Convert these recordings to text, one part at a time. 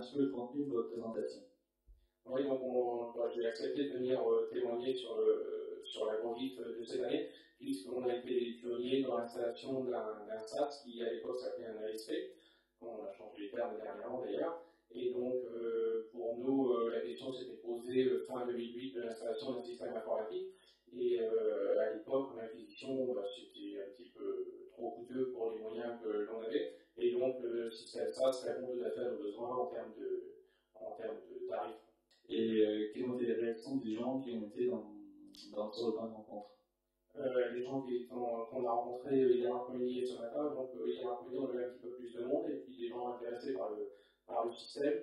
peu le contenu de votre présentation Oui, donc bah, j'ai accepté de venir euh, témoigner sur, la conduite de cette année, puisqu'on a été pionniers dans l'installation d'un SAS qui à l'époque s'appelait un ASP. On a changé les termes dernièrement d'ailleurs. Et donc, euh, pour nous, euh, la question s'était posée fin 2008 de l'installation d'un système informatique. Et à l'époque, l'acquisition, bah, c'était un petit peu trop coûteux pour les moyens que l'on avait. Et donc, SAS répond tout à besoins en termes de, en termes de tarifs. Et euh, quelles ont été les réactions des gens qui ont été dans, dans ce repas de rencontre? Euh, Les gens qu'on a rencontrés euh, hier après-midi et ce matin, donc hier après-midi on avait un petit peu plus de monde et puis des gens intéressés par le, par le système.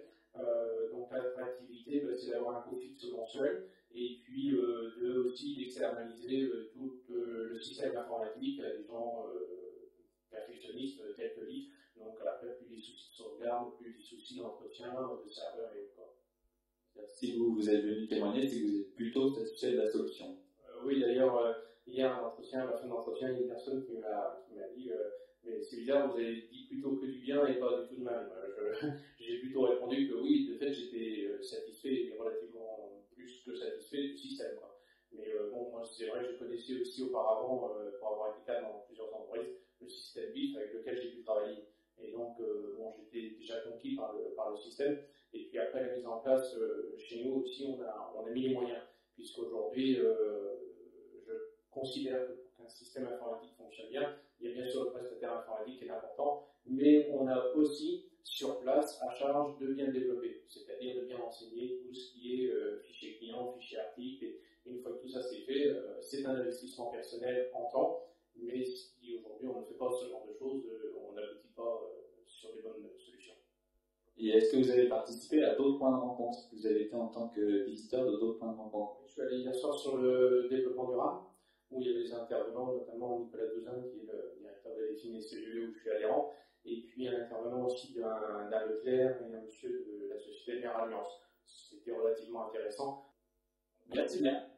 Donc l'attractivité, bah, c'est d'avoir un coût fixe mensuel et puis de aussi d'externaliser tout le système informatique à des gens perfectionnistes tels que lui. Donc après, plus des soucis plus des soucis d'entretien, de serveur et autres. Si vous, vous êtes venu témoigner, c'est que vous êtes plutôt satisfait de la solution. Euh, oui, d'ailleurs, euh, hier, à l'entretien, à fin de l'entretien, il y a une personne qui m'a dit euh, Mais c'est bizarre, vous avez dit plutôt que du bien et pas du tout de mal. J'ai plutôt répondu que oui, de fait, j'étais satisfait et relativement plus que satisfait du système. Mais bon, moi, c'est vrai je connaissais aussi auparavant, pour avoir été cadre dans plusieurs entreprises, le système BIF avec lequel j'ai pu travailler. Et donc, bon, j'étais par le, système. Et puis après la mise en place, euh, chez nous aussi, on a, on a mis les moyens, puisqu'aujourd'hui, euh, je considère que qu'un système informatique fonctionne bien, il y a bien sûr le prestataire informatique qui est important, mais on a aussi sur place à charge de bien développer, c'est-à-dire de bien enseigner tout ce qui est euh, fichier client, fichier article, et une fois que tout ça c'est fait, euh, c'est un investissement personnel en temps, mais si aujourd'hui on ne fait pas ce genre de choses, on n'aboutit pas sur les bonnes solutions. Et est-ce que vous avez participé à d'autres points de rencontre Vous avez été en tant que visiteur de d'autres points de rencontre? Je suis allé hier soir sur le développement durable, où il y avait des intervenants, notamment Nicolas Douzin, qui est le directeur de la et cellule où je suis adhérent, et puis un intervenant aussi d'un Leclerc et un monsieur de la société Mère Alliance. C'était relativement intéressant. Merci bien.